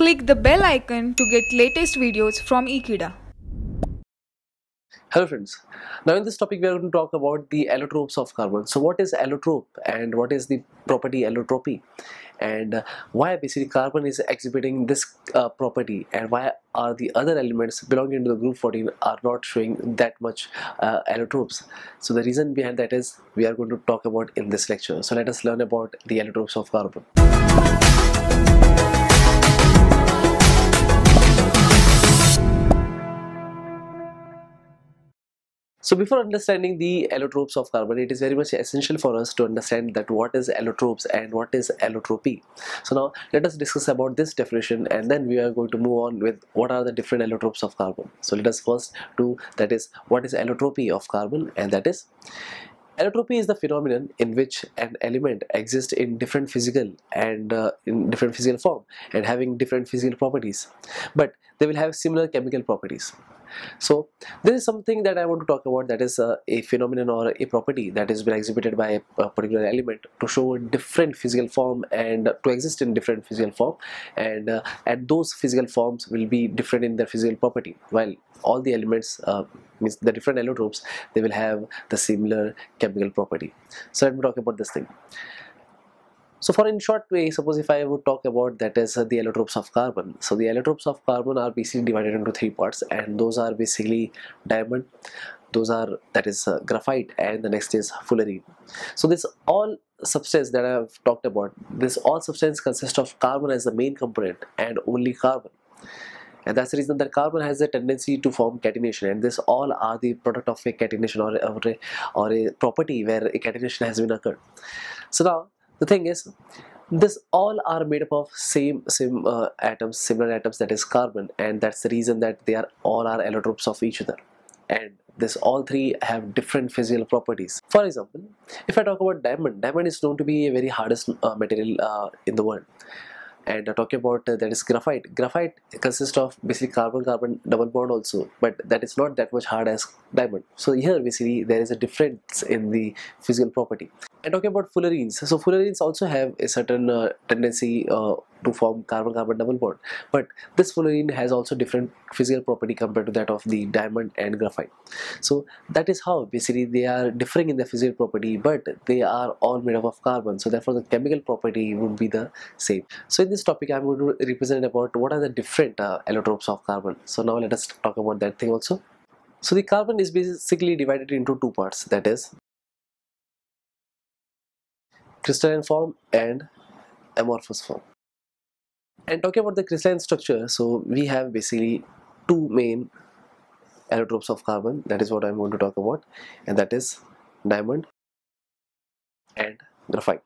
Click the bell icon to get latest videos from Ekeeda. Hello friends, now in this topic we are going to talk about the allotropes of carbon. So what is allotrope and what is the property allotropy and uh, why basically carbon is exhibiting this uh, property and why are the other elements belonging to the group 14 are not showing that much uh, allotropes. So the reason behind that is we are going to talk about in this lecture. So let us learn about the allotropes of carbon. So before understanding the allotropes of carbon, it is very much essential for us to understand that what is allotropes and what is allotropy. So now let us discuss about this definition and then we are going to move on with what are the different allotropes of carbon. So let us first do that is what is allotropy of carbon and that is Allotropy is the phenomenon in which an element exists in different physical and uh, in different physical form and having different physical properties but they will have similar chemical properties so this is something that I want to talk about that is uh, a phenomenon or a property that has been exhibited by a, particular element to show a different physical form and to exist in different physical form. And uh, and those physical forms will be different in their physical property. While all the elements uh, means the different allotropes they will have the similar chemical property. So let me talk about this thing so for in short way, suppose if I would talk about that is uh, the allotropes of carbon. So the allotropes of carbon are basically divided into three parts and those are basically diamond, those are that is uh, graphite and the next is fullerene. So this all substance that I have talked about, this all substance consists of carbon as the main component and only carbon and that's the reason that carbon has a tendency to form catenation and this all are the product of a catenation or, or, a, or a property where a catenation has been occurred so now the thing is this all are made up of same same uh, atoms similar atoms that is carbon and that's the reason that they are all are allotropes of each other. And this all three have different physical properties. For example if i talk about diamond diamond is known to be a very hardest uh, material uh, in the world. And uh, talking about uh, that is graphite. Graphite consists of basically carbon carbon double bond also but that is not that much hard as diamond. So here basically there is a difference in the physical property and talking about fullerenes. So fullerenes also have a certain uh, tendency uh, to form carbon carbon double bond. But this fullerene has also different physical property compared to that of the diamond and graphite. So that is how basically they are differing in their physical property but they are all made up of carbon. So therefore the chemical property would be the same. So in this topic i'm going to represent about what are the different uh, allotropes of carbon. So now let us talk about that thing also. So the carbon is basically divided into two parts. That is crystalline form and amorphous form. And talking about the crystalline structure so we have basically two main allotropes of carbon. That is what I'm going to talk about. And that is diamond and graphite.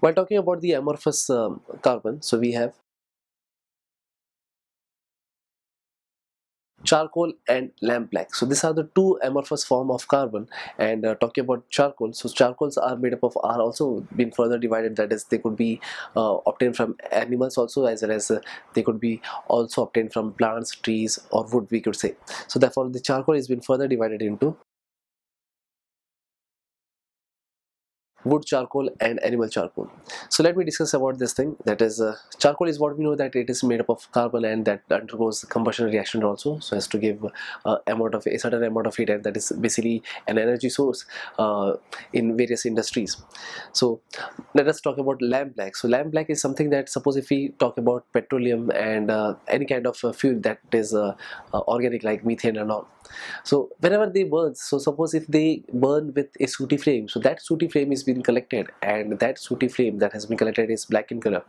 While talking about the amorphous um, carbon so we have charcoal and lamp black. So these are the two amorphous form of carbon. And uh, talking about charcoal so charcoals are made up of are also been further divided. That is they could be uh, obtained from animals also as well as uh, they could be also obtained from plants trees or wood we could say. So therefore the charcoal has been further divided into wood charcoal and animal charcoal. So let me discuss about this thing that is uh, charcoal is what we know that it is made up of carbon and that undergoes combustion reaction also. So as to give uh, amount of a certain amount of heat and that is basically an energy source uh, in various industries. So let us talk about lamp black. So lamp black is something that suppose if we talk about petroleum and uh, any kind of uh, fuel that is uh, organic like methane and all so whenever they burn so suppose if they burn with a sooty flame so that sooty flame is being collected and that sooty flame that has been collected is black in color.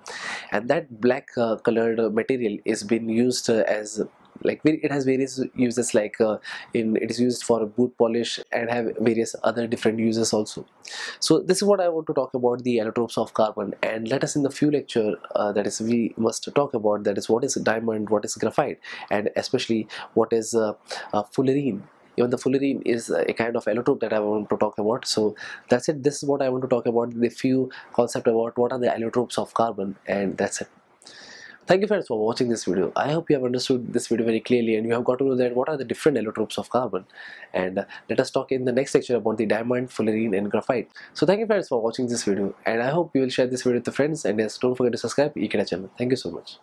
And that black uh, colored material is being used uh, as like it has various uses like uh, in it is used for boot polish and have various other different uses also. So this is what i want to talk about the allotropes of carbon. And let us in the few lecture uh, that is we must talk about that is what is diamond what is graphite and especially what is uh, uh fullerene. Even the fullerene is a kind of allotrope that I want to talk about. So that's it. This is what I want to talk about the few concept about what are the allotropes of carbon and that's it Thank you friends for watching this video. I hope you have understood this video very clearly and you have got to know that what are the different allotropes of carbon. And let us talk in the next lecture about the diamond, fullerene and graphite. So thank you friends for watching this video and I hope you will share this video with the friends and yes, don't forget to subscribe Ekeeda channel. Thank you so much.